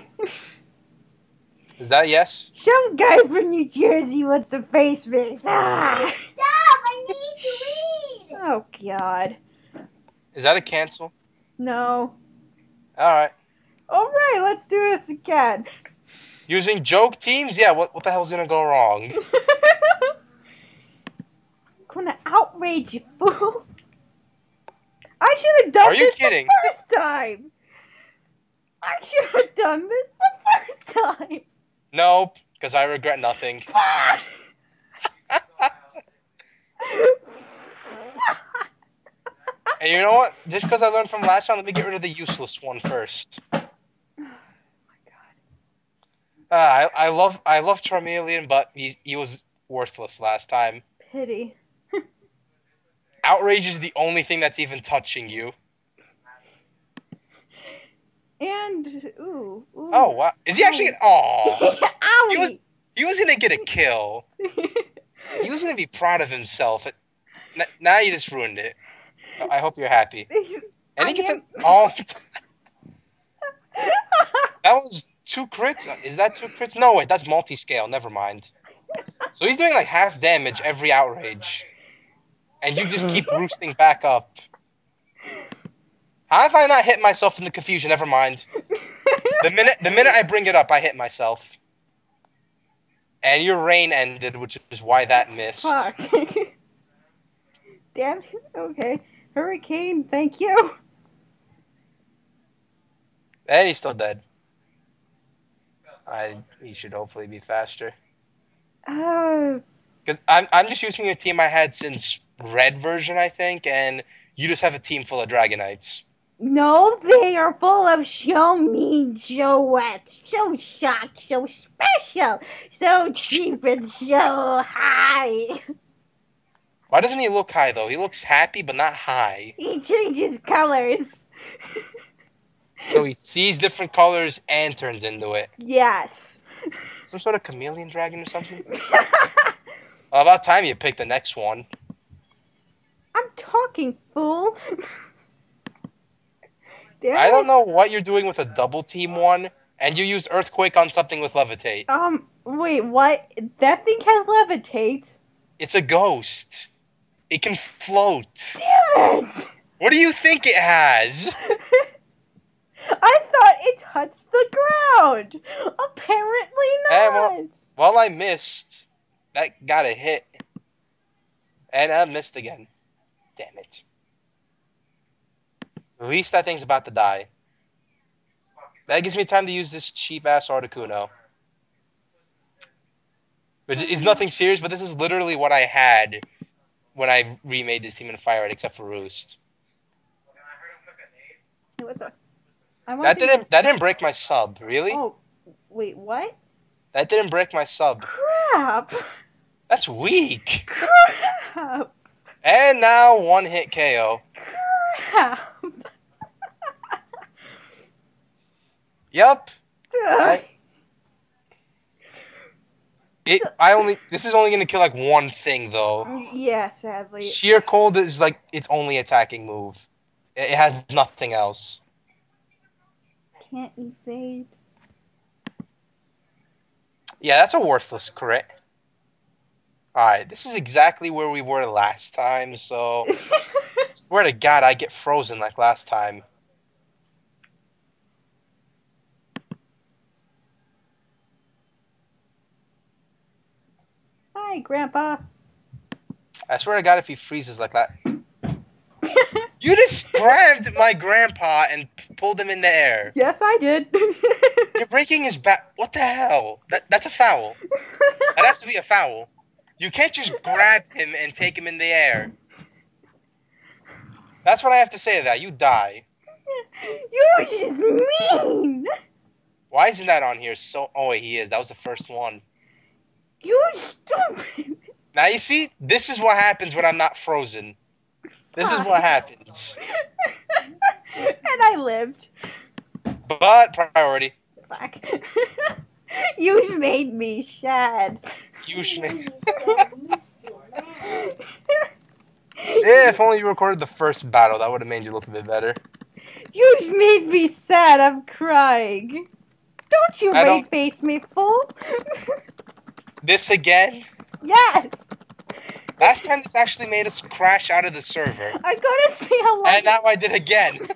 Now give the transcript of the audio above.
guy. Is that a yes? Some guy from New Jersey wants to face me. Ah. Stop! I need to read. Oh God. Is that a cancel? No. All right. All right, let's do this again. Using joke teams? Yeah. What what the hell's gonna go wrong? gonna outrage you, fool. I should have done Are you this kidding? the first time. Have done this the first time. Nope. Because I regret nothing. And you know what? Just because I learned from last time, let me get rid of the useless one first. Ah, I, I love I love Charmeleon, but he he was worthless last time. Pity. Outrage is the only thing that's even touching you. And ooh, ooh. Oh wow! Is he actually? Oh, he was he was gonna get a kill. He was gonna be proud of himself. N- now you just ruined it. I hope you're happy. And he gets an oh. That was two crits. Uh, is that two crits? No, wait, that's multi-scale. Never mind. So he's doing like half damage every outrage, and you just keep roosting back up. How have I not hit myself in the confusion? Never mind. The minute the minute I bring it up, I hit myself. And your rain ended, which is why that missed. Fuck. Damn. Okay. Hurricane. Thank you. And he's still dead. I he should hopefully be faster. Uh, Because I'm I'm just using a team I had since red version, I think, and you just have a team full of Dragonites. No, they are full of show mean, so wet, so shocked, so special, so cheap, and so high. Why doesn't he look high though? He looks happy but not high. He changes colors. So he sees different colors and turns into it. Yes. Some sort of chameleon dragon or something. Well, about time you pick the next one. I'm talking, fool. Damn I don't know what you're doing with a double team one, and you used earthquake on something with levitate. Um, wait, what? That thing has levitate. It's a ghost. It can float. Damn it! What do you think it has? I thought it touched the ground. Apparently Eh, not. well- Well, I missed. That got a hit. And I missed again. Damn it. At least that thing's about to die. That gives me time to use this cheap ass Articuno. Which is nothing serious, but this is literally what I had when I remade this team in Fire Red, except for Roost. Hey, what the? That didn't that didn't break my sub, really? Oh, wait, what? That didn't break my sub. Crap! That's weak. Crap! And now one hit KO. Crap! Ugh. I- It I only this is only gonna kill like one thing though. yeah, sadly. Sheer cold is like its only attacking move. It it has nothing else. Can't evade. Yeah, that's a worthless crit. Alright, this is hmm. exactly where we were last time, so swear to god I get frozen like last time. Hi, Grandpa. I swear to god if he freezes like that. You just grabbed my grandpa and pulled him in the air. yes, I did. You're breaking his back. What the hell? That, that's a foul. That has to be a foul. You can't just grab him and take him in the air. That's what I have to say to that. You die. You're just mean. Why isn't that on here? So, oh wait, he is. That was the first one. You. Now you see, this is what happens when I'm not frozen. This is what happens. and I lived. But priority. Fuck. You've made me sad. Huge man. Yeah, if only you recorded the first battle, that would have made you look a bit better. You've made me sad. I'm crying. Don't you I don't- race base me, fool. This again? Yes. Last time this actually made us crash out of the server. I'm gonna see how long. And now I did again.